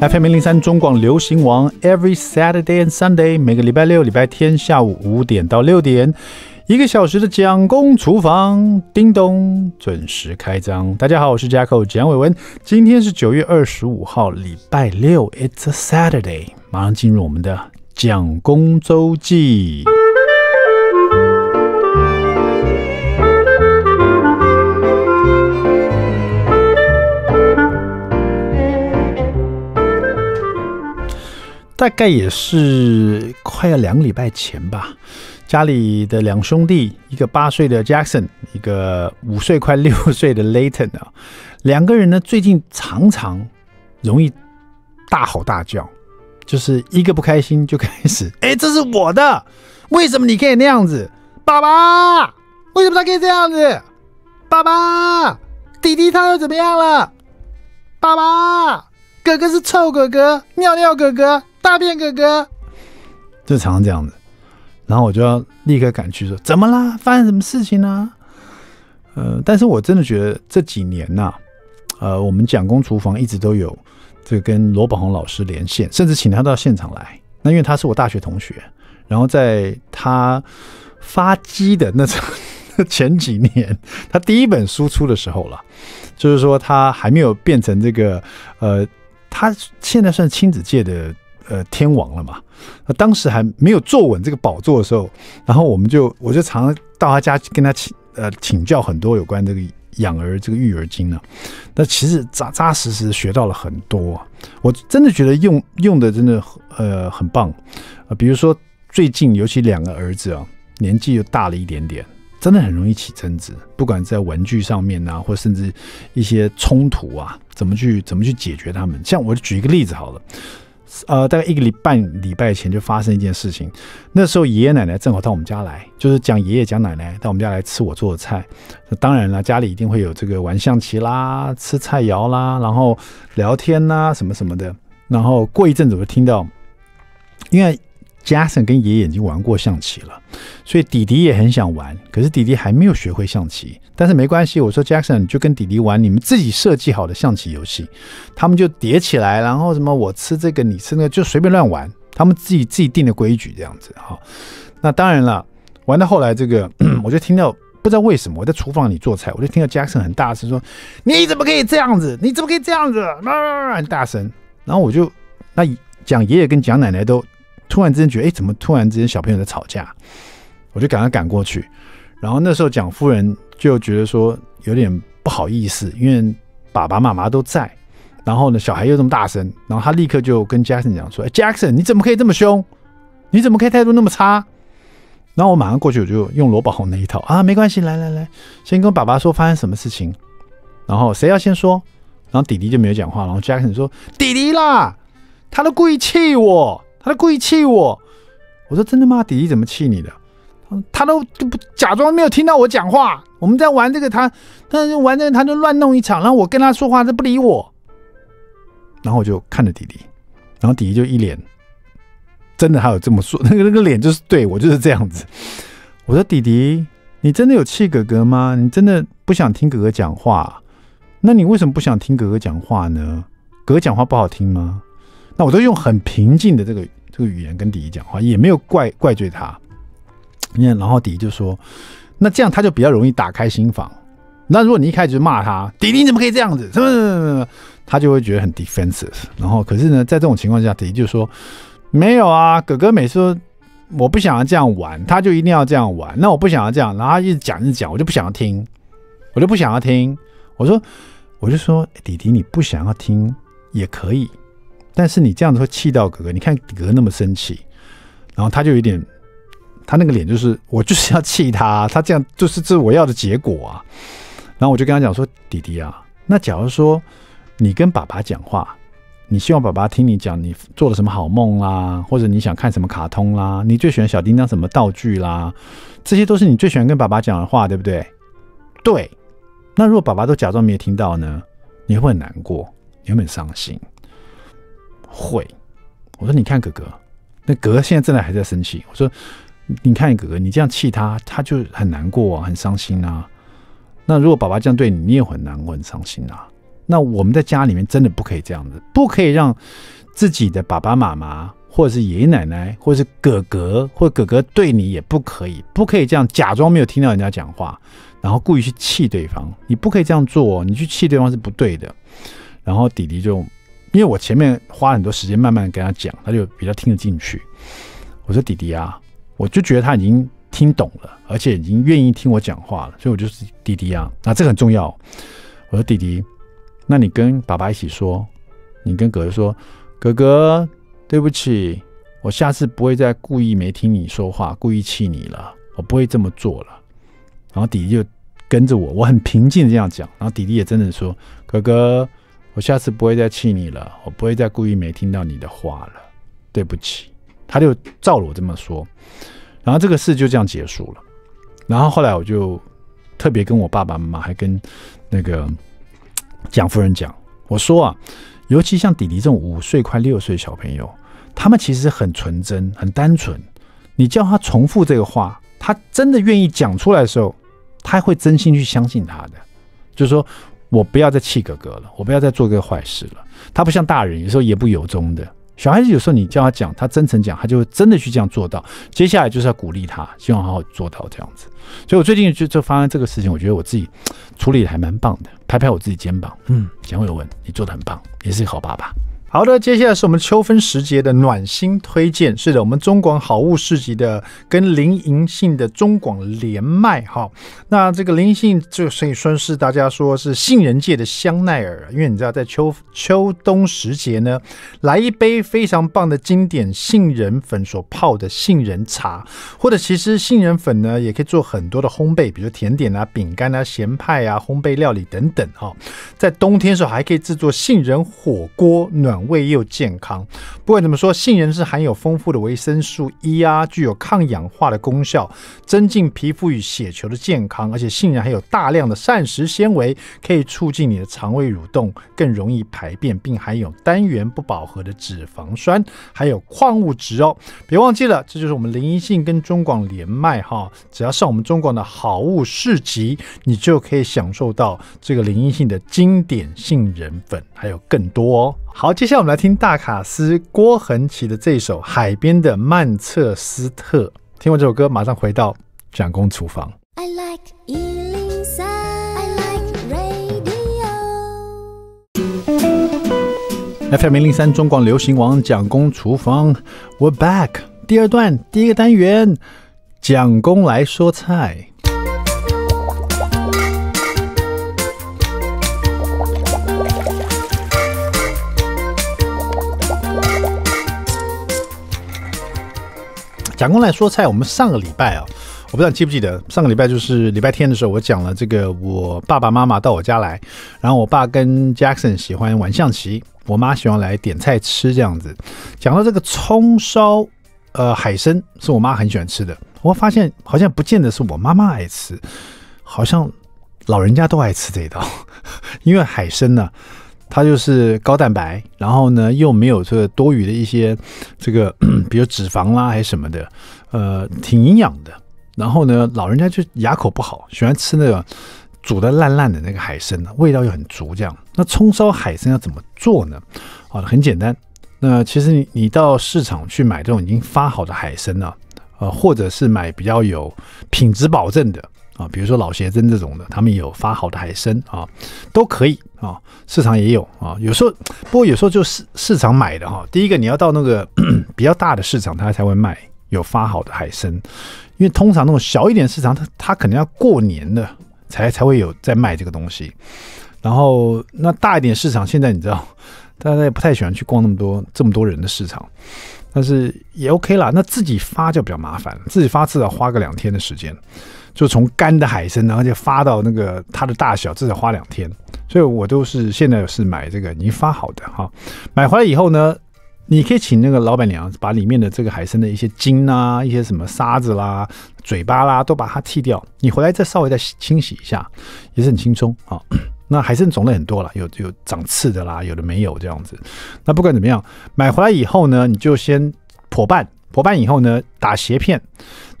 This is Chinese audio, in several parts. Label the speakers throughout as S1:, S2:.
S1: FM 零零三中广流行王，Every Saturday and Sunday，每个礼拜六、礼拜天下午五点到六点，一个小时的蒋公厨房，叮咚，准时开张。大家好，我是 Jack 蒋伟文，今天是九月二十五号，礼拜六，It's a Saturday，马上进入我们的蒋公周记。大概也是快要两个礼拜前吧，家里的两兄弟，一个八岁的 Jackson，一个五岁快六岁的 Layton 啊，两个人呢最近常常容易大吼大叫，就是一个不开心就开始，哎，这是我的，为什么你可以那样子？爸爸，为什么他可以这样子？爸爸，弟弟他又怎么样了？爸爸，哥哥是臭哥哥，尿尿哥哥。大便哥哥，就常常这样子，然后我就要立刻赶去说：“怎么啦？发生什么事情呢？”呃，但是我真的觉得这几年呐，呃，我们蒋公厨房一直都有这个跟罗宝红老师连线，甚至请他到现场来。那因为他是我大学同学，然后在他发迹的那 前几年，他第一本书出的时候了，就是说他还没有变成这个呃，他现在算亲子界的。呃，天王了嘛？那当时还没有坐稳这个宝座的时候，然后我们就我就常常到他家跟他请呃请教很多有关这个养儿这个育儿经呢。那其实扎扎实实学到了很多，我真的觉得用用的真的呃很棒啊。比如说最近尤其两个儿子啊，年纪又大了一点点，真的很容易起争执，不管在文具上面啊，或甚至一些冲突啊，怎么去怎么去解决他们？像我举一个例子好了。呃，大概一个礼半礼拜前就发生一件事情。那时候爷爷奶奶正好到我们家来，就是讲爷爷讲奶奶到我们家来吃我做的菜。当然了，家里一定会有这个玩象棋啦、吃菜肴啦，然后聊天啦什么什么的。然后过一阵子，我就听到，因为。Jackson 跟爷爷已经玩过象棋了，所以弟弟也很想玩，可是弟弟还没有学会象棋。但是没关系，我说 Jackson 就跟弟弟玩你们自己设计好的象棋游戏，他们就叠起来，然后什么我吃这个你吃那个，就随便乱玩，他们自己自己定的规矩这样子哈。那当然了，玩到后来这个，我就听到不知道为什么我在厨房里做菜，我就听到 Jackson 很大声说：“你怎么可以这样子？你怎么可以这样子？”很大声。然后我就那讲爷爷跟讲奶奶都。突然之间觉得，哎，怎么突然之间小朋友在吵架？我就赶快赶过去。然后那时候蒋夫人就觉得说有点不好意思，因为爸爸妈妈都在。然后呢，小孩又这么大声，然后他立刻就跟 Jackson 讲说：“哎，Jackson，你怎么可以这么凶？你怎么可以态度那么差？”然后我马上过去，我就用罗宝红那一套啊，没关系，来来来，先跟爸爸说发生什么事情。然后谁要先说？然后弟弟就没有讲话。然后 Jackson 说：“弟弟啦，他都故意气我。”他都故意气我，我说真的吗？弟弟怎么气你的？他都就不假装没有听到我讲话。我们在玩这个，他但是玩这个，他就乱弄一场。然后我跟他说话，他不理我。然后我就看着弟弟，然后弟弟就一脸真的还有这么说，那个那个脸就是对我就是这样子。我说弟弟，你真的有气哥哥吗？你真的不想听哥哥讲话？那你为什么不想听哥哥讲话呢？哥哥讲话不好听吗？那我都用很平静的这个这个语言跟弟弟讲话，也没有怪怪罪他。你看，然后弟弟就说：“那这样他就比较容易打开心房。那如果你一开始就骂他，弟弟怎么可以这样子？什么什么什么，他就会觉得很 defensive。然后，可是呢，在这种情况下，弟弟就说：没有啊，哥哥每次说我不想要这样玩，他就一定要这样玩。那我不想要这样，然后他一直讲一直讲，我就不想要听，我就不想要听。我说，我就说，弟弟你不想要听也可以。”但是你这样子会气到哥哥，你看哥哥那么生气，然后他就有点，他那个脸就是我就是要气他，他这样就是这我要的结果啊。然后我就跟他讲说，弟弟啊，那假如说你跟爸爸讲话，你希望爸爸听你讲你做了什么好梦啦，或者你想看什么卡通啦，你最喜欢小叮当什么道具啦，这些都是你最喜欢跟爸爸讲的话，对不对？对。那如果爸爸都假装没有听到呢，你会很难过，你会很伤心。会，我说你看哥哥，那哥哥现在真的还在生气。我说你看哥哥，你这样气他，他就很难过，很伤心啊。那如果爸爸这样对你，你也很难过，很伤心啊。那我们在家里面真的不可以这样子，不可以让自己的爸爸妈妈，或者是爷爷奶奶，或者是哥哥，或哥哥对你也不可以，不可以这样假装没有听到人家讲话，然后故意去气对方。你不可以这样做，你去气对方是不对的。然后弟弟就，因为我前面花很多时间慢慢跟他讲，他就比较听得进去。我说弟弟啊，我就觉得他已经听懂了，而且已经愿意听我讲话了，所以我就是弟弟啊，那这个很重要。我说弟弟。那你跟爸爸一起说，你跟哥哥说，哥哥，对不起，我下次不会再故意没听你说话，故意气你了，我不会这么做了。然后弟弟就跟着我，我很平静的这样讲。然后弟弟也真的说，哥哥，我下次不会再气你了，我不会再故意没听到你的话了，对不起。他就照了我这么说，然后这个事就这样结束了。然后后来我就特别跟我爸爸妈妈，还跟那个。蒋夫人讲：“我说啊，尤其像弟弟这种五岁快六岁小朋友，他们其实很纯真、很单纯。你叫他重复这个话，他真的愿意讲出来的时候，他会真心去相信他的。就是说我不要再气哥哥了，我不要再做这个坏事了。他不像大人，有时候言不由衷的。小孩子有时候你叫他讲，他真诚讲，他就真的去这样做到。接下来就是要鼓励他，希望好好做到这样子。所以我最近就就发生这个事情，我觉得我自己处理的还蛮棒的。”拍拍我自己肩膀，嗯，蒋伟文，你做的很棒，也是一个好爸爸。好的，接下来是我们秋分时节的暖心推荐。是的，我们中广好物市集的跟林银杏的中广连麦哈。那这个林银杏就可以算是大家说是杏仁界的香奈儿，因为你知道在秋秋冬时节呢，来一杯非常棒的经典杏仁粉所泡的杏仁茶，或者其实杏仁粉呢也可以做很多的烘焙，比如甜点啊、饼干啊、咸派啊、烘焙料理等等哈。在冬天的时候还可以制作杏仁火锅暖。味又健康，不管怎么说，杏仁是含有丰富的维生素 E 啊，具有抗氧化的功效，增进皮肤与血球的健康。而且杏仁还有大量的膳食纤维，可以促进你的肠胃蠕动，更容易排便，并含有单元不饱和的脂肪酸，还有矿物质哦。别忘记了，这就是我们林一信跟中广连麦哈，只要上我们中广的好物市集，你就可以享受到这个林一信的经典杏仁粉，还有更多哦。好，接下来我们来听大卡斯郭恒奇的这首《海边的曼彻斯特》。听完这首歌，马上回到蒋公厨房。I like FM 零零三中广流行王蒋公厨房，We're back。第二段第一个单元，蒋公来说菜。蒋公来说菜，我们上个礼拜啊，我不知道你记不记得，上个礼拜就是礼拜天的时候，我讲了这个我爸爸妈妈到我家来，然后我爸跟 Jackson 喜欢玩象棋，我妈喜欢来点菜吃这样子。讲到这个葱烧呃海参是我妈很喜欢吃的，我发现好像不见得是我妈妈爱吃，好像老人家都爱吃这一道，因为海参呢。它就是高蛋白，然后呢又没有这个多余的一些这个，比如脂肪啦还是什么的，呃，挺营养的。然后呢，老人家就牙口不好，喜欢吃那个煮的烂烂的那个海参呢，味道又很足。这样，那葱烧海参要怎么做呢？啊，很简单。那其实你你到市场去买这种已经发好的海参呢，呃，或者是买比较有品质保证的。啊，比如说老鞋珍这种的，他们有发好的海参啊，都可以啊，市场也有啊。有时候，不过有时候就市市场买的哈。第一个你要到那个 比较大的市场，它才会卖有发好的海参，因为通常那种小一点市场，它它可能要过年的才才会有在卖这个东西。然后那大一点市场，现在你知道，大家也不太喜欢去逛那么多这么多人的市场，但是也 OK 啦。那自己发就比较麻烦，自己发至少花个两天的时间。就从干的海参，然后就发到那个它的大小，至少花两天。所以我都是现在是买这个已经发好的哈。买回来以后呢，你可以请那个老板娘把里面的这个海参的一些筋啊、一些什么沙子啦、嘴巴啦都把它剃掉。你回来再稍微再清洗一下，也是很轻松啊。那海参种类很多了，有有长刺的啦，有的没有这样子。那不管怎么样，买回来以后呢，你就先破半，破半以后呢，打斜片。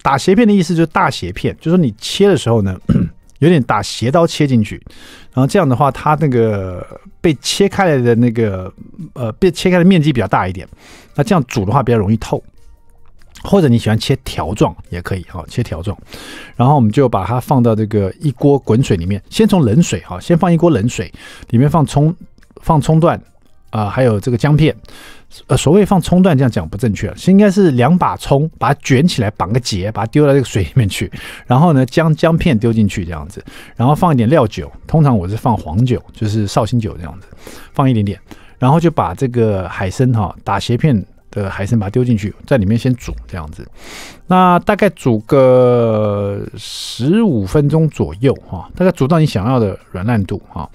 S1: 打斜片的意思就是大斜片，就是说你切的时候呢，有点打斜刀切进去，然后这样的话，它那个被切开来的那个呃被切开的面积比较大一点，那这样煮的话比较容易透。或者你喜欢切条状也可以哈，切条状，然后我们就把它放到这个一锅滚水里面，先从冷水哈，先放一锅冷水，里面放葱，放葱段啊，还有这个姜片。呃，所谓放葱段这样讲不正确，是应该是两把葱，把它卷起来绑个结，把它丢到这个水里面去，然后呢姜姜片丢进去这样子，然后放一点料酒，通常我是放黄酒，就是绍兴酒这样子，放一点点，然后就把这个海参哈打斜片。的海参把它丢进去，在里面先煮这样子，那大概煮个十五分钟左右哈，大概煮到你想要的软烂度哈。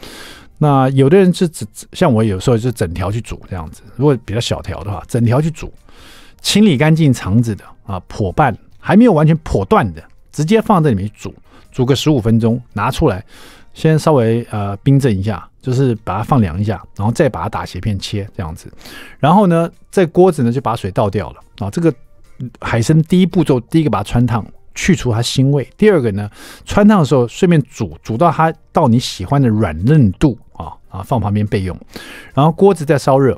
S1: 那有的人是只像我有时候是整条去煮这样子，如果比较小条的话，整条去煮，清理干净肠子的啊，破半还没有完全破断的，直接放在里面煮，煮个十五分钟，拿出来。先稍微呃冰镇一下，就是把它放凉一下，然后再把它打斜片切这样子。然后呢，在锅子呢就把水倒掉了啊。这个海参第一步骤，第一个把它穿烫，去除它腥味；第二个呢，穿烫的时候顺便煮，煮到它到你喜欢的软嫩度啊，放旁边备用。然后锅子再烧热，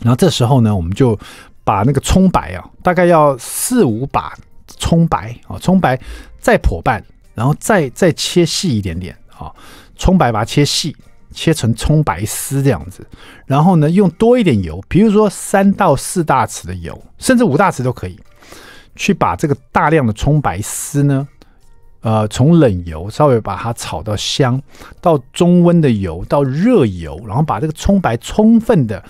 S1: 然后这时候呢，我们就把那个葱白啊，大概要四五把葱白啊，葱白再破半，然后再再切细一点点。啊，葱白把它切细，切成葱白丝这样子，然后呢，用多一点油，比如说三到四大匙的油，甚至五大匙都可以，去把这个大量的葱白丝呢，呃，从冷油稍微把它炒到香，到中温的油，到热油，然后把这个葱白充分的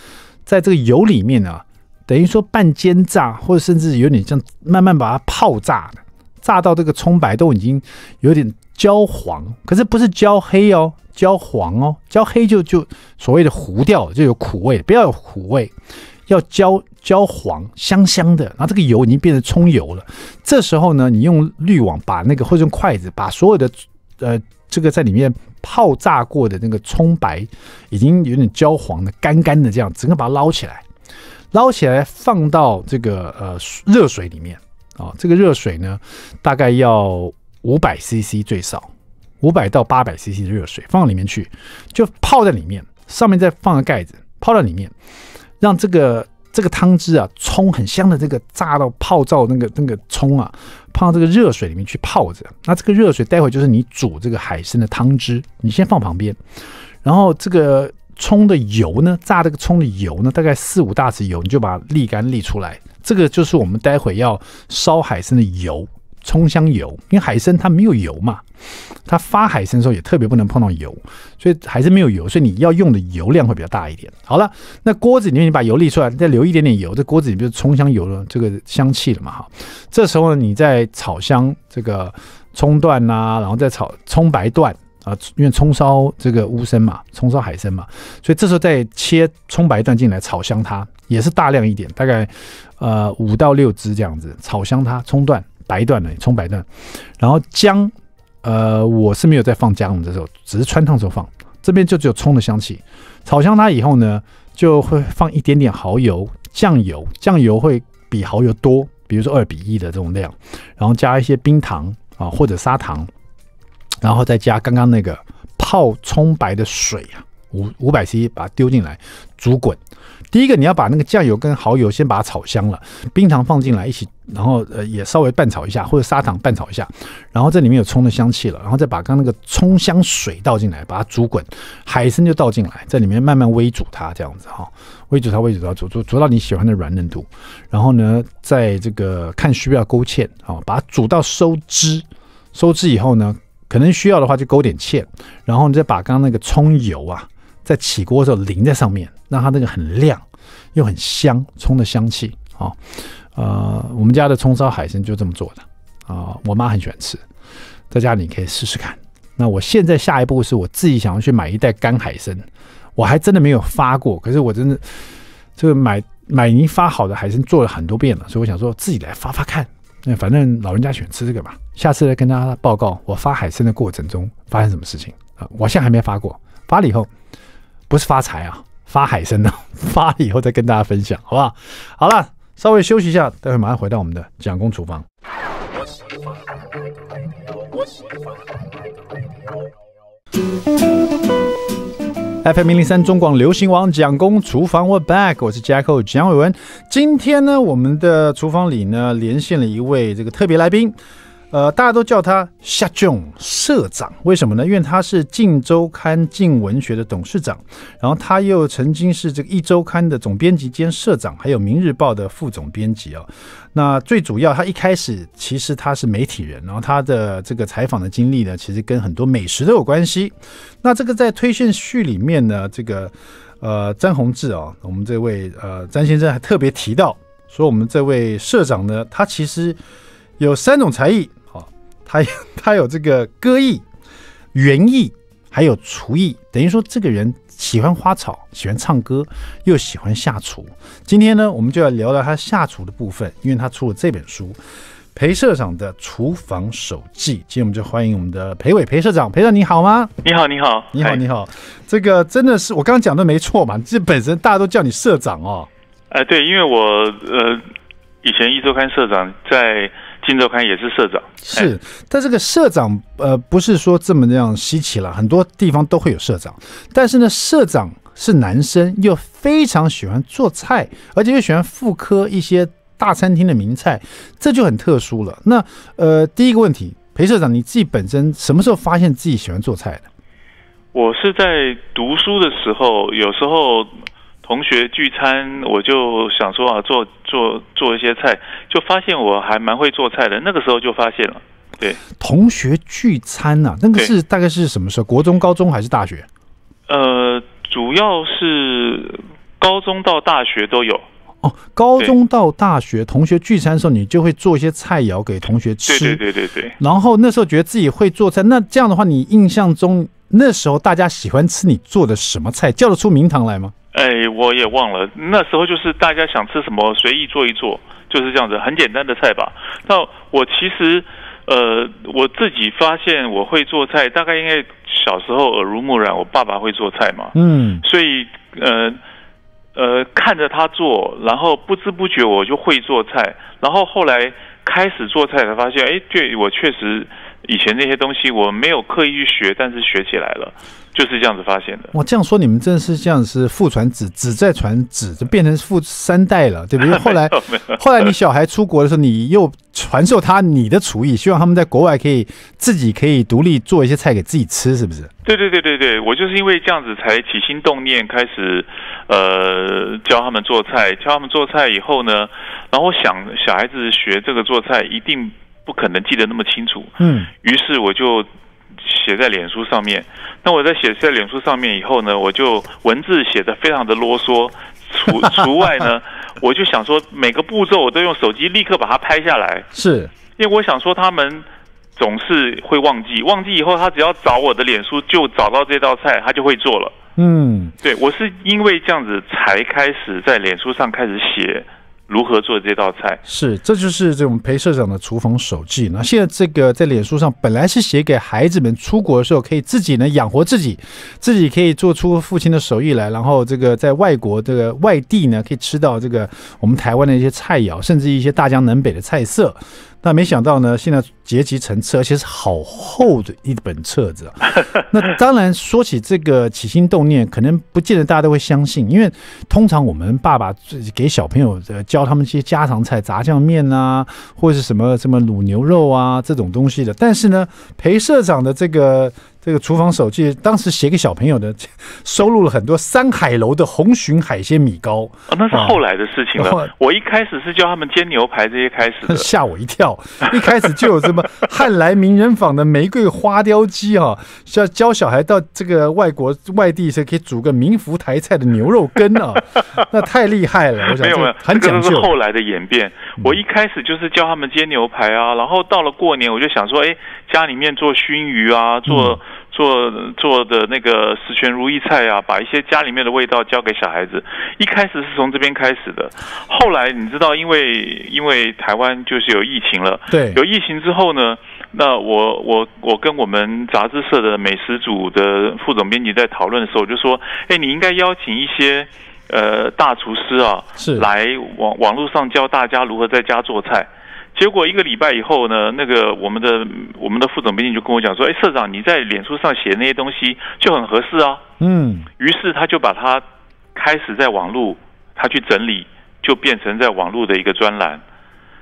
S1: 在这个油里面呢，等于说半煎炸，或者甚至有点像慢慢把它泡炸的，炸到这个葱白都已经有点。焦黄，可是不是焦黑哦，焦黄哦，焦黑就就所谓的糊掉，就有苦味，不要有苦味，要焦焦黄，香香的。然后这个油已经变成葱油了，这时候呢，你用滤网把那个或者用筷子把所有的呃这个在里面泡炸过的那个葱白，已经有点焦黄的干干的这样，整个把它捞起来，捞起来放到这个呃热水里面啊，这个热水呢大概要。五百 CC 最少，五百到八百 CC 的热水放到里面去，就泡在里面，上面再放个盖子，泡在里面，让这个这个汤汁啊，葱很香的这个炸到泡燥那个那个葱啊，放到这个热水里面去泡着。那这个热水待会就是你煮这个海参的汤汁，你先放旁边，然后这个葱的油呢，炸这个葱的油呢，大概四五大匙油，你就把它沥干沥出来，这个就是我们待会要烧海参的油。葱香油，因为海参它没有油嘛，它发海参的时候也特别不能碰到油，所以海参没有油，所以你要用的油量会比较大一点。好了，那锅子里面你把油沥出来，再留一点点油，这锅子里面就是葱香油了，这个香气了嘛哈。这时候呢，你再炒香这个葱段呐，然后再炒葱白段啊，因为葱烧这个乌参嘛，葱烧海参嘛，所以这时候再切葱白段进来炒香它，也是大量一点，大概呃五到六只这样子炒香它葱段。白段的葱白段，然后姜，呃，我是没有在放姜的时候，只是穿烫时候放。这边就只有葱的香气，炒香它以后呢，就会放一点点蚝油、酱油，酱油会比蚝油多，比如说二比一的这种量，然后加一些冰糖啊或者砂糖，然后再加刚刚那个泡葱白的水啊，五五百 c 把它丢进来煮滚。第一个，你要把那个酱油跟蚝油先把它炒香了，冰糖放进来一起，然后呃也稍微拌炒一下，或者砂糖拌炒一下，然后这里面有葱的香气了，然后再把刚那个葱香水倒进来，把它煮滚，海参就倒进来，在里面慢慢煨煮它，这样子哈，煨煮它，煨煮它，煮煮煮到你喜欢的软嫩度，然后呢，在这个看需不需要勾芡啊，把它煮到收汁，收汁以后呢，可能需要的话就勾点芡，然后你再把刚刚那个葱油啊。在起锅的时候淋在上面，让它那个很亮又很香，葱的香气啊。呃，我们家的葱烧海参就这么做的啊，我妈很喜欢吃，在家里你可以试试看。那我现在下一步是我自己想要去买一袋干海参，我还真的没有发过，可是我真的这个买买已经发好的海参做了很多遍了，所以我想说自己来发发看。那反正老人家喜欢吃这个嘛，下次来跟大家报告我发海参的过程中发生什么事情啊。我现在还没发过，发了以后。不是发财啊，发海参呢，发了以后再跟大家分享，好不好？好了，稍微休息一下，待会马上回到我们的蒋公厨房。FM 零零三中广流行王蒋公厨房，We're back，我是 Jacko 蒋伟文。今天呢，我们的厨房里呢，连线了一位这个特别来宾。呃，大家都叫他夏仲社长，为什么呢？因为他是《晋周刊》晋文学的董事长，然后他又曾经是这个《一周刊》的总编辑兼社长，还有《明日报》的副总编辑啊。那最主要，他一开始其实他是媒体人，然后他的这个采访的经历呢，其实跟很多美食都有关系。那这个在推荐序里面呢，这个呃詹宏志啊，我们这位呃詹先生还特别提到说，我们这位社长呢，他其实有三种才艺。他 他有这个歌艺、园艺，还有厨艺，等于说这个人喜欢花草，喜欢唱歌，又喜欢下厨。今天呢，我们就要聊聊他下厨的部分，因为他出了这本书《裴社长的厨房手记》。今天我们就欢迎我们的裴伟裴社长，裴长你好吗？
S2: 你好，你好，
S1: 你好，你好。这个真的是我刚刚讲的没错嘛？这本身大家都叫你社长哦。
S2: 哎，对，因为我呃以前一周刊社长在。金周刊也是社长，
S1: 是，但这个社长呃不是说这么那样稀奇了，很多地方都会有社长，但是呢，社长是男生，又非常喜欢做菜，而且又喜欢复刻一些大餐厅的名菜，这就很特殊了。那呃，第一个问题，裴社长，你自己本身什么时候发现自己喜欢做菜的？
S2: 我是在读书的时候，有时候。同学聚餐，我就想说啊，做做做一些菜，就发现我还蛮会做菜的。那个时候就发现了，对。
S1: 同学聚餐啊，那个是大概是什么时候？国中、高中还是大学？
S2: 呃，主要是高中到大学都有。
S1: 哦，高中到大学同学聚餐的时候，你就会做一些菜肴给同学吃。
S2: 对对对对对。
S1: 然后那时候觉得自己会做菜，那这样的话，你印象中那时候大家喜欢吃你做的什么菜？叫得出名堂来吗？
S2: 哎，我也忘了，那时候就是大家想吃什么随意做一做，就是这样子，很简单的菜吧。那我其实，呃，我自己发现我会做菜，大概因为小时候耳濡目染，我爸爸会做菜嘛，嗯，所以呃呃看着他做，然后不知不觉我就会做菜，然后后来开始做菜才发现，哎，对我确实以前那些东西我没有刻意去学，但是学起来了。就是这样子发现的。
S1: 我，这样说你们真的是这样子，父传子，子再传子，就变成父三代了，对不对？后来，后来你小孩出国的时候，你又传授他你的厨艺，希望他们在国外可以自己可以独立做一些菜给自己吃，是不是？
S2: 对对对对对，我就是因为这样子才起心动念开始，呃，教他们做菜。教他们做菜以后呢，然后想小孩子学这个做菜一定不可能记得那么清楚，嗯，于是我就。写在脸书上面，那我在写在脸书上面以后呢，我就文字写的非常的啰嗦，除 除外呢，我就想说每个步骤我都用手机立刻把它拍下来，
S1: 是
S2: 因为我想说他们总是会忘记，忘记以后他只要找我的脸书就找到这道菜，他就会做了。嗯，对我是因为这样子才开始在脸书上开始写。如何做这道菜？
S1: 是，这就是这种裴社长的厨房手记。那现在这个在脸书上本来是写给孩子们出国的时候可以自己呢养活自己，自己可以做出父亲的手艺来，然后这个在外国这个外地呢可以吃到这个我们台湾的一些菜肴，甚至一些大江南北的菜色。那没想到呢，现在结集成册，而且是好厚的一本册子。那当然说起这个起心动念，可能不见得大家都会相信，因为通常我们爸爸给小朋友教他们一些家常菜，炸酱面啊，或者是什么什么卤牛肉啊这种东西的。但是呢，裴社长的这个。这个厨房手记当时写给小朋友的，收录了很多山海楼的红鲟海鲜米糕
S2: 啊，那是后来的事情了。我一开始是教他们煎牛排这些开始的，
S1: 吓我一跳。一开始就有什么汉来名人坊的玫瑰花雕鸡啊，教教小孩到这个外国外地是可以煮个名福台菜的牛肉羹啊，那太厉害了。我想没有没有，很讲究。
S2: 是后来的演变。我一开始就是教他们煎牛排啊，然后到了过年，我就想说，哎，家里面做熏鱼啊，做。做做的那个十全如意菜啊，把一些家里面的味道教给小孩子。一开始是从这边开始的，后来你知道，因为因为台湾就是有疫情了，
S1: 对，
S2: 有疫情之后呢，那我我我跟我们杂志社的美食组的副总编辑在讨论的时候，我就说，哎，你应该邀请一些呃大厨师啊，
S1: 是
S2: 来网网络上教大家如何在家做菜。结果一个礼拜以后呢，那个我们的我们的副总编辑就跟我讲说：“哎，社长，你在脸书上写那些东西就很合适啊。”
S1: 嗯，
S2: 于是他就把它开始在网络他去整理，就变成在网络的一个专栏。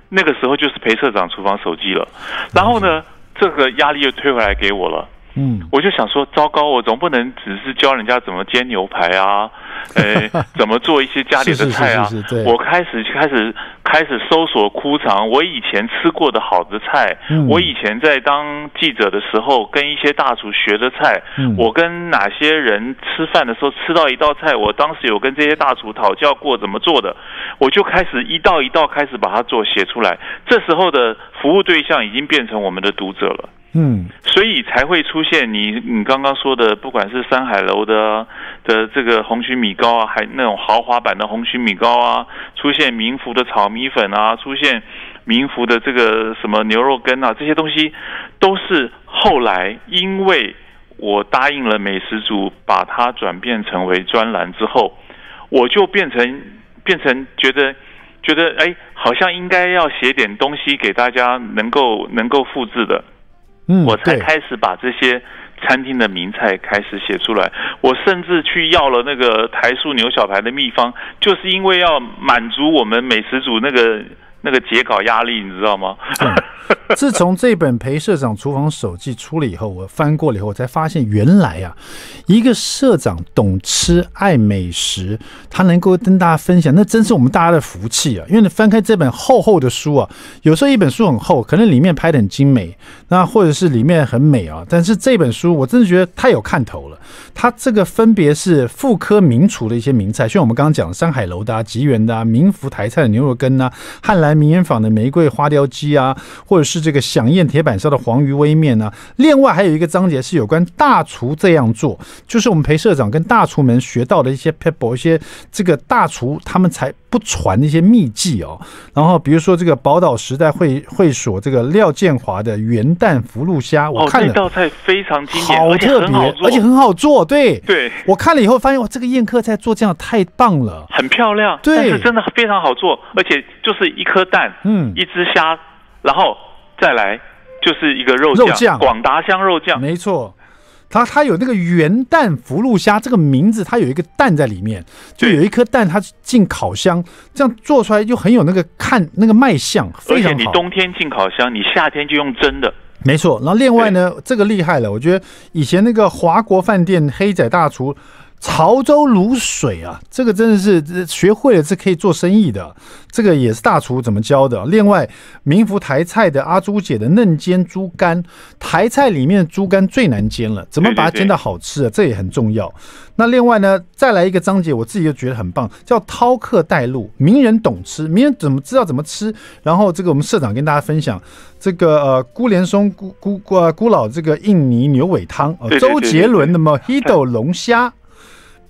S2: 那个时候就是陪社长厨房手机了。然后呢，这个压力又推回来给我了。
S1: 嗯，
S2: 我就想说，糟糕，我总不能只是教人家怎么煎牛排啊，哎，怎么做一些家里的菜啊。
S1: 是是是是对
S2: 我开始开始开始搜索枯肠，我以前吃过的好的菜，
S1: 嗯
S2: 我以前在当记者的时候跟一些大厨学的菜，
S1: 嗯
S2: 我跟哪些人吃饭的时候吃到一道菜，我当时有跟这些大厨讨教过怎么做的，我就开始一道一道开始把它做写出来。这时候的服务对象已经变成我们的读者了。
S1: 嗯
S2: 所以才会出现你你刚刚说的，不管是山海楼的的这个红曲米糕啊，还那种豪华版的红曲米糕啊，出现民福的炒米粉啊，出现民福的这个什么牛肉羹啊，这些东西都是后来因为我答应了美食组，把它转变成为专栏之后，我就变成变成觉得。觉得哎，好像应该要写点东西给大家能够能够复制的，
S1: 嗯，
S2: 我才开始把这些餐厅的名菜开始写出来。我甚至去要了那个台塑牛小排的秘方，就是因为要满足我们美食组那个那个截稿压力，你知道吗？
S1: 自从这本裴社长厨房手记出了以后，我翻过了以后，我才发现原来啊，一个社长懂吃、爱美食，他能够跟大家分享，那真是我们大家的福气啊！因为你翻开这本厚厚的书啊，有时候一本书很厚，可能里面拍的很精美，那或者是里面很美啊，但是这本书我真的觉得太有看头了。它这个分别是妇科名厨的一些名菜，像我们刚刚讲的山海楼的、啊、吉源的、啊、民福台菜的牛肉羹啊，汉来名媛坊的玫瑰花雕鸡啊，或者是这个响宴铁板烧的黄鱼微面啊。另外还有一个章节是有关大厨这样做，就是我们裴社长跟大厨们学到的一些 pebble，一些这个大厨他们才不传的一些秘技哦。然后比如说这个宝岛时代会会所这个廖建华的元旦福禄虾，我
S2: 哦，
S1: 看了。
S2: 这道菜非常经典，
S1: 好特别而且很好做。对，
S2: 对，
S1: 我看了以后发现，哇，这个宴客菜做这样太棒了。
S2: 很漂亮，
S1: 对
S2: 但是真的非常好做，而且就是一颗蛋，
S1: 嗯。
S2: 一只虾，然后再来就是一个肉
S1: 肉酱。
S2: 广达香肉酱，
S1: 没错，它它有那个元旦福禄虾这个名字，它有一个蛋在里面，就有一颗蛋，它进烤箱，这样做出来就很有那个看那个卖相，
S2: 而且你。冬天进烤箱，你夏天就用蒸的，
S1: 没错，然后另外呢，这个厉害了，我觉得以前那个华国饭店黑仔大厨潮州卤水啊，这个真的是学会了是可以做生意的，这个也是大厨怎么教的。另外，民福台菜的阿朱姐的嫩煎猪肝，台菜里面的猪肝最难煎了，怎么把它煎到好吃啊？这也很重要。那另外呢，再来一个章节，我自己就觉得很棒，叫饕客带路，名人懂吃，名人怎么知道怎么吃？然后这个我们社长跟大家分享这个呃辜连松辜辜辜呃辜老这个印尼牛尾汤，呃周杰伦的 Mojito 龙虾。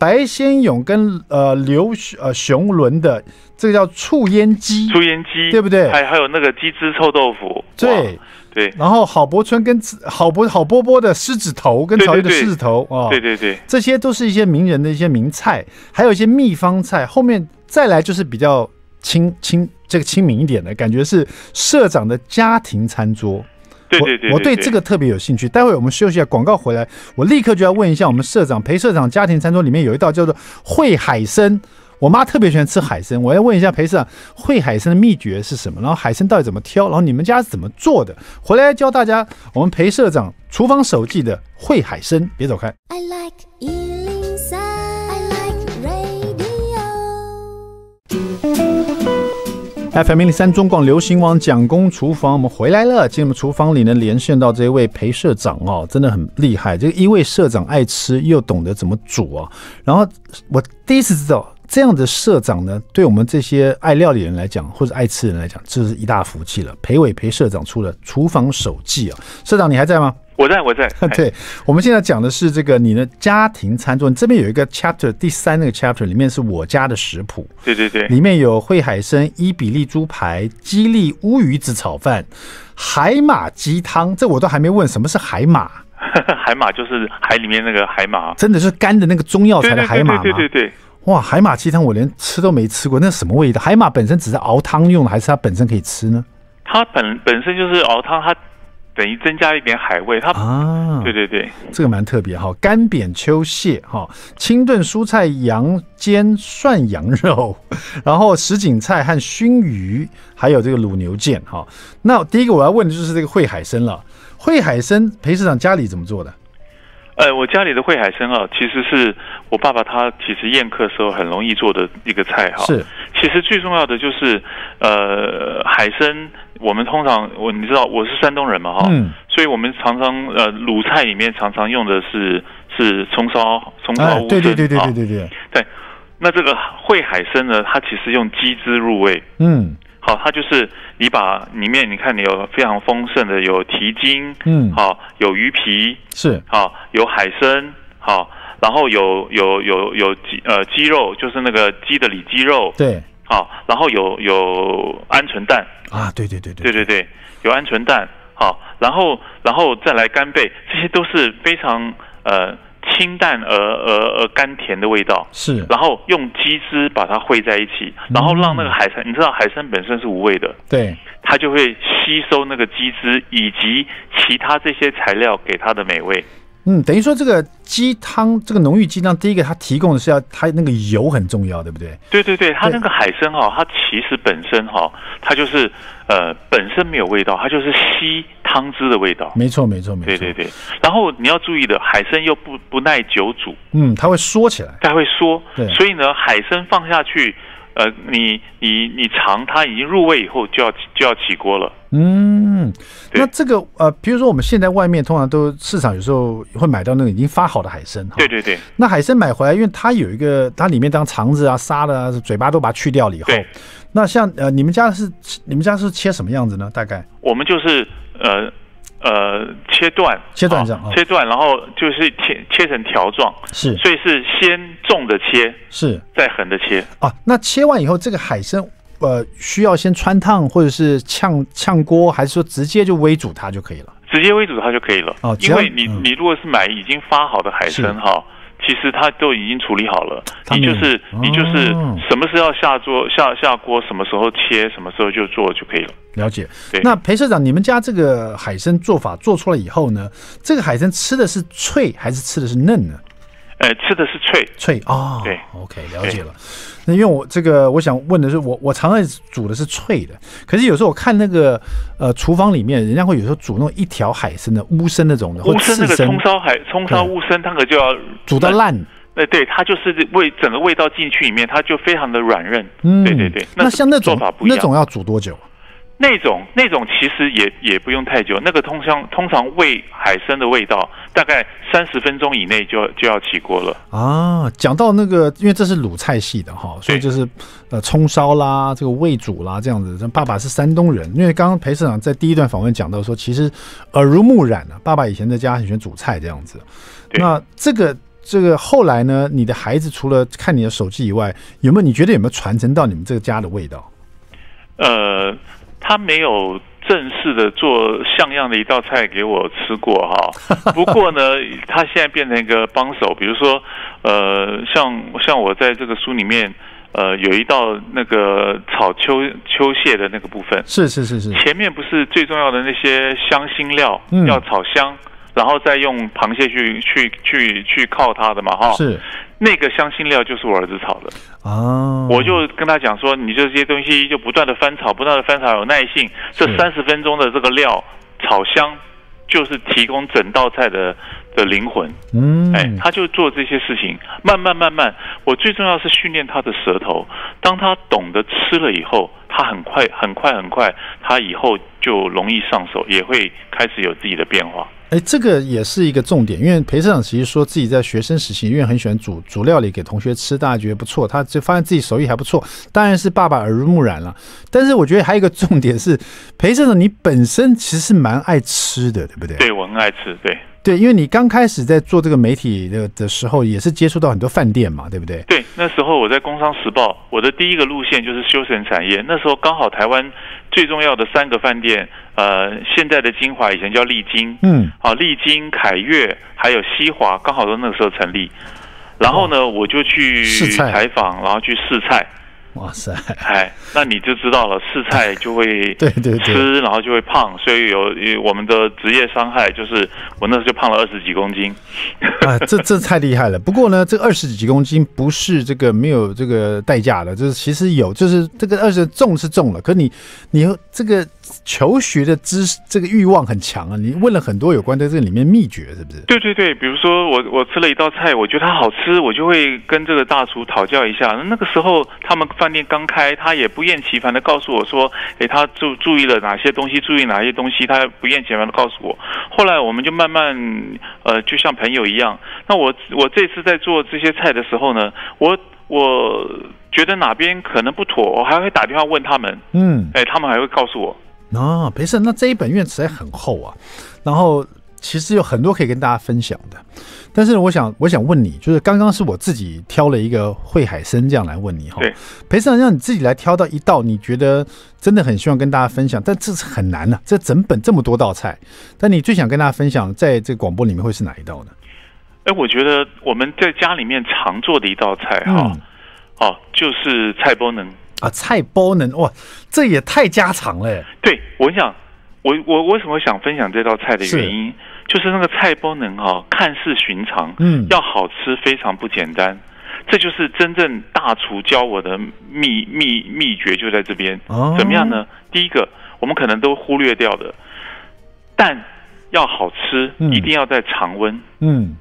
S1: 白先勇跟呃刘呃熊伦的这个叫醋烟鸡，
S2: 醋烟鸡，
S1: 对不对？
S2: 还还有那个鸡汁臭豆腐，
S1: 对，
S2: 对，
S1: 然后郝柏春跟郝柏郝波波的狮子头跟曹禺的狮子头啊，
S2: 对对对，
S1: 这些都是一些名人的一些名菜，还有一些秘方菜。后面再来就是比较亲亲这个亲民一点的感觉是社长的家庭餐桌。
S2: 对对对，
S1: 我我对这个特别有兴趣。待会我们休息一下，广告回来，我立刻就要问一下我们社长裴社长家庭餐桌里面有一道叫做烩海参。我妈特别喜欢吃海参，我要问一下裴社长，烩海参的秘诀是什么？然后海参到底怎么挑？然后你们家是怎么做的？回来教大家我们裴社长厨房手记的烩海参，别走开。
S3: I like Ealing Sound. I like radio.
S1: FM 零零三中广流行网蒋公厨房，我们回来了。今天我们厨房里呢，连线到这位裴社长哦，真的很厉害。这个一位社长爱吃，又懂得怎么煮啊。然后我第一次知道，这样的社长呢，对我们这些爱料理人来讲，或者爱吃人来讲，这是一大福气了。裴伟裴社长出了厨房手记啊，社长你还在吗？
S2: 我在我在，
S1: 对，我们现在讲的是这个你的家庭餐桌，你这边有一个 chapter，第三那个 chapter 里面是我家的食谱。
S2: 对对对，
S1: 里面有烩海参、伊比利猪排、鸡粒乌鱼子炒饭、海马鸡汤，这我都还没问什么是海马，
S2: 海马就是海里面那个海马，
S1: 真的是干的那个中药材的海马吗？
S2: 对对对对，
S1: 哇，海马鸡汤我连吃都没吃过，那什么味道？海马本身只是熬汤用的，还是它本身可以吃呢？
S2: 它本本身就是熬汤，它等于增加一点海味。它，
S1: 啊，
S2: 对对对，
S1: 这个蛮特别哈，干煸秋蟹哈，清炖蔬菜羊煎涮羊肉，然后什锦菜和熏鱼，还有这个卤牛腱哈。那第一个我要问的就是这个烩海参了，烩海参裴市长家里怎么做的？
S2: 呃，我家里的烩海参啊，其实是我爸爸他其实宴客时候很容易做的一个菜哈。
S1: 是，
S2: 其实最重要的就是呃海参，我们通常我你知道我是山东人嘛哈，
S1: 嗯，
S2: 所以我们常常呃鲁菜里面常常用的是是葱烧葱烧
S1: 哎，
S2: 乌参，
S1: 对对对对
S2: 啊
S1: 对对对，
S2: 对。那这个烩海参呢，它其实用鸡汁入味，
S1: 嗯。
S2: 好，它就是你把里面你看你有非常丰盛的有蹄筋，
S1: 嗯，
S2: 好有鱼皮，
S1: 是，
S2: 好有海参，好，然后有有有有鸡呃鸡肉，就是那个鸡的里脊肉，
S1: 对
S2: 好，然后有有鹌鹑蛋，
S1: 啊，对对对对
S2: 对对对，有鹌鹑蛋，好，然后然后再来干贝，这些都是非常呃清淡而而而甘甜的味道。
S1: 是，
S2: 然后用鸡汁把它烩在一起，然后让那个海参，你知道海参本身是无味的，
S1: 对，
S2: 它就会吸收那个鸡汁以及其他这些材料给它的美味。
S1: 嗯，等于说这个鸡汤，这个浓郁鸡汤，第一个它提供的是要它那个油很重要，对不对？
S2: 对对对，它那个海参哈、它其实本身哈、它就是呃本身没有味道，它就是吸汤汁的味道。
S1: 没错没错没错，
S2: 对对对，然后你要注意的，海参又不不耐久煮，
S1: 嗯，它会缩起来，
S2: 它会缩
S1: 对，
S2: 所以呢，海参放下去，呃，你你你尝它已经入味以后，就要就要起锅了。
S1: 嗯，那这个呃，比如说我们现在外面通常都市场有时候会买到那个已经发好的海参哈，
S2: 对对对。
S1: 那海参买回来，因为它有一个，它里面当肠子啊、沙的啊、嘴巴都把它去掉了以后
S2: 对，
S1: 那像呃，你们家是你们家是切什么样子呢？大概？
S2: 我们就是呃呃切断，
S1: 切断这样哦。
S2: 啊切断，然后就是切切成条状，
S1: 是。
S2: 所以是先重的切，
S1: 是。
S2: 再横的切。
S1: 啊，那切完以后，这个海参呃需要先穿烫或者是炝炝锅，还是说直接就微煮它就可以了？
S2: 直接微煮它就可以了。
S1: 哦
S2: 因为你、
S1: 嗯
S2: 你如果是买已经发好的海参哈，其实它都已经处理好了，你就是、你就是
S1: 哦
S2: 什么时候下桌下下锅，什么时候切，什么时候就做就可以了。
S1: 了解
S2: 对。
S1: 那裴社长，你们家这个海参做法做出来以后呢，这个海参吃的是脆还是吃的是嫩呢？
S2: 呃，吃的是脆，
S1: 脆哦，
S2: 对
S1: ，OK，了解了。那因为我这个我想问的是，我我常常煮的是脆的，可是有时候我看那个呃厨房里面，人家会有时候煮那种一条海参的乌参那种的，
S2: 乌参那个葱烧海葱烧乌参，那个就要
S1: 煮到烂。
S2: 呃，对，它就是味整个味道进去里面，它就非常的软韧。
S1: 嗯，
S2: 对对对，是
S1: 那像那种
S2: 做法不一样。
S1: 那种要煮多久？
S2: 那种那种其实也也不用太久，那个通常通常味海参的味道大概三十分钟以内就就要起锅了。
S1: 啊，讲到那个，因为这是鲁菜系的哈，所以就是呃葱烧啦，这个味煮啦这样子。爸爸是山东人，因为刚刚裴市长在第一段访问讲到说，其实耳濡目染啊，爸爸以前在家很喜欢煮菜这样子。那这个这个后来呢，你的孩子除了看你的手机以外，有没有你觉得有没有传承到你们这个家的味道？
S2: 呃，他没有正式的做像样的一道菜给我吃过哈。不过呢，他现在变成一个帮手，比如说，呃，像像我在这个书里面，呃，有一道那个炒秋秋蟹的那个部分，
S1: 是是是是，
S2: 前面不是最重要的那些香辛料
S1: 嗯。
S2: 要炒香，然后再用螃蟹去去去去靠它的嘛哈。
S1: 是
S2: 那个香辛料就是我儿子炒的。
S1: 啊，
S2: 我就跟他讲说，你就这些东西就不断的翻炒，不断的翻炒，有耐性。这
S1: 是
S2: 三十分钟的这个料炒香，就是提供整道菜的的灵魂。
S1: 嗯，
S2: 哎，他就做这些事情，慢慢慢慢。我最重要是训练他的舌头，当他懂得吃了以后，他很快很快很快，他以后就容易上手，也会开始有自己的变化。
S1: 哎，这个也是一个重点，因为裴社长其实说自己在学生时期，因为很喜欢煮煮料理给同学吃，大家觉得不错，他就发现自己手艺还不错，当然是爸爸耳濡目染了。但是我觉得还有一个重点是，裴社长你本身其实是蛮爱吃的，对不对？
S2: 对我很爱吃，对
S1: 对，因为你刚开始在做这个媒体的的时候，也是接触到很多饭店嘛，对不对？
S2: 对。那时候我在《工商时报》，我的第一个路线就是休闲产业。那时候刚好台湾最重要的三个饭店，呃，现在的金华以前叫丽晶，
S1: 嗯，
S2: 啊，丽晶、凯悦还有西华，刚好都那个时候成立。然后呢，我就去采访，然后去试菜。
S1: 哇塞，
S2: 哎，那你就知道了，试菜 就会
S1: 对对对
S2: 吃，然后就会胖，所以有有我们的职业伤害就是我那时候就胖了二十几公斤。
S1: 啊，这这太厉害了。不过呢，这二十几公斤不是这个没有这个代价的，就是其实有，就是这个二十重是重了，可你你这个求学的知识这个欲望很强啊，你问了很多有关在这里面秘诀，是不是？
S2: 对对对，比如说我我吃了一道菜，我觉得它好吃，我就会跟这个大厨讨教一下。那个时候他们饭店刚开，他也不厌其烦的告诉我说，诶，他注注意了哪些东西，注意哪些东西，他不厌其烦的告诉我。后来我们就慢慢呃，就像朋友一样。那我我这次在做这些菜的时候呢，我我觉得哪边可能不妥，我还会打电话问他们，
S1: 嗯，
S2: 诶，他们还会告诉我。
S1: 哦，没事，那这一本院实在很厚啊，然后其实有很多可以跟大家分享的。但是我想，我想问你，就是刚刚是我自己挑了一个惠海参这样来问你哈
S2: 对，
S1: 裴胜让你自己来挑到一道，你觉得真的很希望跟大家分享，但这是很难的、这整本这么多道菜，但你最想跟大家分享，在这个广播里面会是哪一道呢？
S2: 哎，我觉得我们在家里面常做的一道菜哈，
S1: 嗯
S2: 哦，就是菜包能。
S1: 啊，菜包能哇，这也太家常了耶，
S2: 对，我想，我我为什么想分享这道菜的原因，就是那个菜包能哈、看似寻常，
S1: 嗯
S2: 要好吃非常不简单。这就是真正大厨教我的秘秘秘诀，就在这边。
S1: 哦
S2: 怎么样呢？第一个，我们可能都忽略掉的，蛋要好吃，
S1: 嗯
S2: 一定要在常温。
S1: 嗯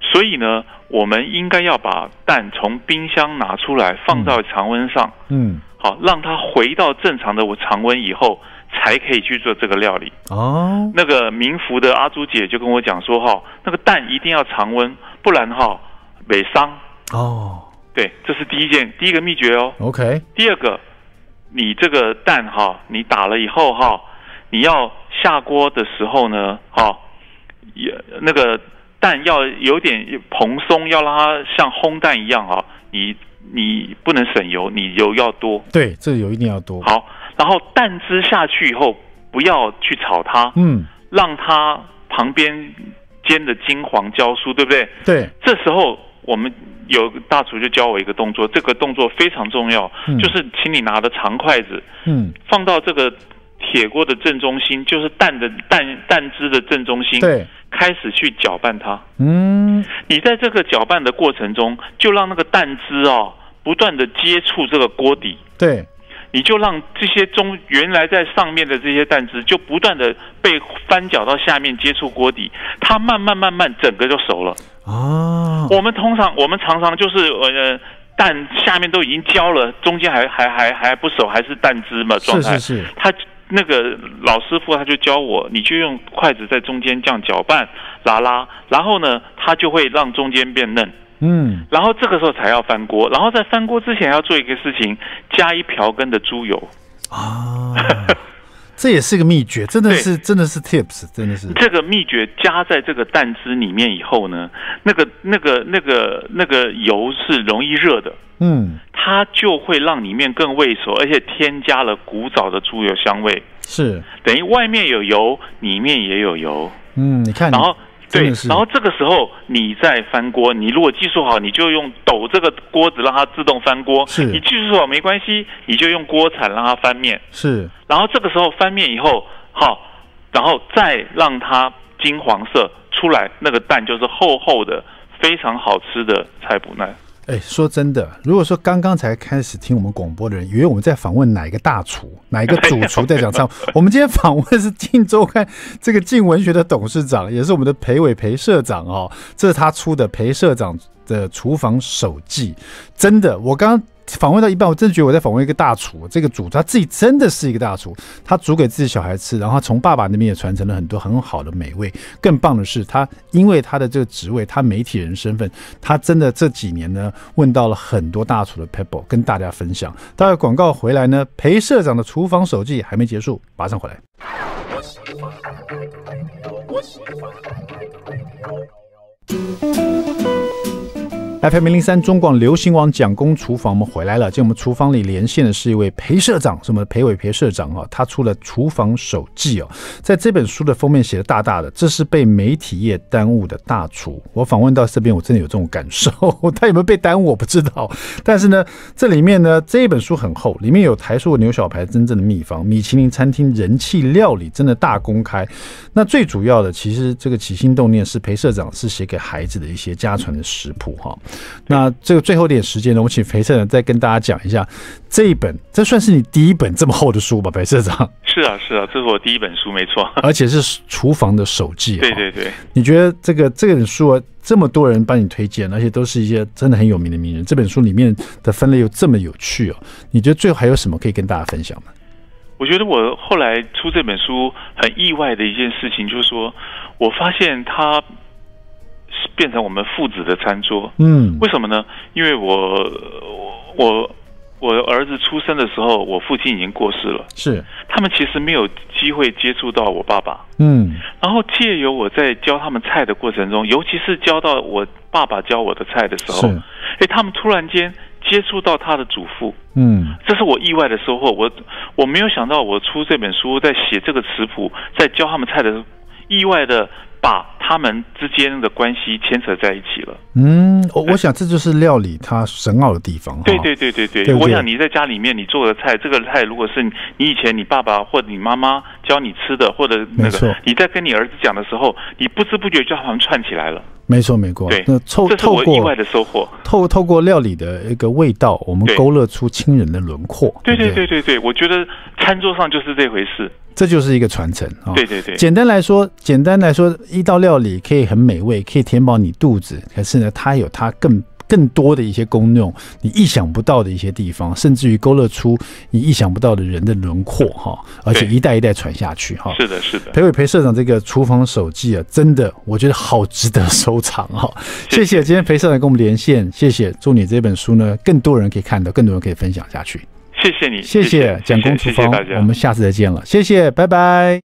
S2: 所以呢，我们应该要把蛋从冰箱拿出来，放到常温上，
S1: 嗯，
S2: 好，让它回到正常的常温以后，才可以去做这个料理。
S1: 哦，
S2: 那个民福的阿朱姐就跟我讲说，哈，那个蛋一定要常温，不然哈，美伤。
S1: 哦
S2: 对，这是第一件，第一个秘诀哦。
S1: ，OK，
S2: 第二个，你这个蛋哈，你打了以后哈，你要下锅的时候呢，哈，也那个蛋要有点蓬松，要让它像烘蛋一样啊，你你不能省油，你油要多。
S1: 对，这油一定要多，
S2: 好，然后蛋汁下去以后，不要去炒它，
S1: 嗯，
S2: 让它旁边煎的金黄焦酥，对不对？
S1: 对，
S2: 这时候我们有大厨就教我一个动作，这个动作非常重要，
S1: 嗯。
S2: 就是请你拿着长筷子
S1: 嗯，
S2: 放到这个铁锅的正中心，就是蛋的蛋蛋汁的正中心，
S1: 对，
S2: 开始去搅拌它。
S1: 嗯，
S2: 你在这个搅拌的过程中，就让那个蛋汁哦不断的接触这个锅底。
S1: 对，
S2: 你就让这些中原来在上面的这些蛋汁，就不断的被翻搅到下面接触锅底，它慢慢慢慢整个就熟了。
S1: 啊，
S2: 我们通常我们常常就是呃蛋下面都已经焦了，中间还还还还不熟，还是蛋汁嘛状态。
S1: 是是是，
S2: 他那个老师傅他就教我，你就用筷子在中间这样搅拌拉拉，然后呢，它就会让中间变嫩。
S1: 嗯，
S2: 然后这个时候才要翻锅，然后在翻锅之前要做一个事情，加一瓢羹的猪油。
S1: 啊，这也是个秘诀，真的是真的是 tips，真的是，
S2: 这个秘诀加在这个蛋汁里面以后呢，那个那个那个那个油是容易热的，
S1: 嗯，
S2: 它就会让里面更味熟，而且添加了古早的猪油香味，
S1: 是，
S2: 等于外面有油，里面也有油。
S1: 嗯，你看，
S2: 然后对然后这个时候你再翻锅，你如果技术好，你就用抖这个锅子让它自动翻锅；
S1: 是
S2: 你技术好没关系，你就用锅铲让它翻面。
S1: 是，
S2: 然后这个时候翻面以后，好，然后再让它金黄色出来，那个蛋就是厚厚的，非常好吃的菜脯蛋。
S1: 哎，说真的，如果说刚刚才开始听我们广播的人，以为我们在访问哪一个大厨、哪一个主厨 在讲唱，我们今天访问是《晋周刊》这个晋文学的董事长，也是我们的裴伟裴社长哦，这是他出的裴社长的厨房手记。真的，我刚刚访问到一半，我真的觉得我在访问一个大厨，这个主他自己真的是一个大厨，他煮给自己小孩吃，然后从爸爸那边也传承了很多很好的美味。更棒的是，他因为他的这个职位，他媒体人身份，他真的这几年呢问到了很多大厨的 pebble 跟大家分享。待会广告回来呢，裴社长的厨房手记还没结束，马上回来。FM 零零三中广流行网蒋公厨房，我们回来了。今天我们厨房里连线的是一位裴社长，什么裴伟裴社长啊，他出了厨房手记哦，在这本书的封面写的大大的，这是被媒体业耽误的大厨。我访问到这边，我真的有这种感受。他有没有被耽误我不知道，但是呢，这里面呢这一本书很厚，里面有台塑牛小排真正的秘方，米其林餐厅人气料理真的大公开。那最主要的，其实这个起心动念是裴社长是写给孩子的一些家传的食谱哈。那这个最后一点时间呢，我请裴社长再跟大家讲一下这一本，这算是你第一本这么厚的书吧，裴社长？
S2: 是啊，是啊，这是我第一本书，没错。
S1: 而且是厨房的手记。
S2: 对对对，
S1: 你觉得这个这本书啊，这么多人帮你推荐，而且都是一些真的很有名的名人，这本书里面的分类又这么有趣哦，你觉得最后还有什么可以跟大家分享吗？
S2: 我觉得我后来出这本书很意外的一件事情，就是说我发现它变成我们父子的餐桌。
S1: 嗯，
S2: 为什么呢？因为我我我儿子出生的时候，我父亲已经过世了，
S1: 是，
S2: 他们其实没有机会接触到我爸爸。
S1: 嗯
S2: 然后借由我在教他们菜的过程中，尤其是教到我爸爸教我的菜的时候，
S1: 是，
S2: 哎，他们突然间接触到他的祖父，
S1: 嗯
S2: 这是我意外的收获。我我没有想到，我出这本书，在写这个食谱，在教他们菜的时候，意外的把他们之间的关系牵扯在一起了。
S1: 嗯，我我想这就是料理它深奥的地方。
S2: 对对对对对，
S1: 对对
S2: 我想你在家里面你做的菜，这个菜如果是你以前你爸爸或者你妈妈教你吃的，或者那个你在跟你儿子讲的时候，你不知不觉就把他们串起来了。
S1: 没错没错。
S2: 对
S1: 那透
S2: 这
S1: 透过
S2: 意外的收获。
S1: 透透过料理的一个味道，我们勾勒出亲人的轮廓。
S2: 对
S1: 对
S2: 对对对对，我觉得餐桌上就是这回事。
S1: 这就是一个传承啊。
S2: 对对对，
S1: 简单来说，简单来说，一道料理可以很美味，可以填饱你肚子，可是呢，它有它更更多的一些功用，你意想不到的一些地方，甚至于勾勒出你意想不到的人的轮廓哈，而且一代一代传下去哈。
S2: 是的，是的。
S1: 裴伟裴社长这个厨房手记啊，真的我觉得好值得收藏哈。谢
S2: 谢
S1: 谢今天裴社长跟我们连线，谢谢，祝你这本书呢更多人可以看到，更多人可以分享下去。
S2: 谢谢你，
S1: 谢谢蒋公厨房。我们下次再见了，谢谢，拜拜。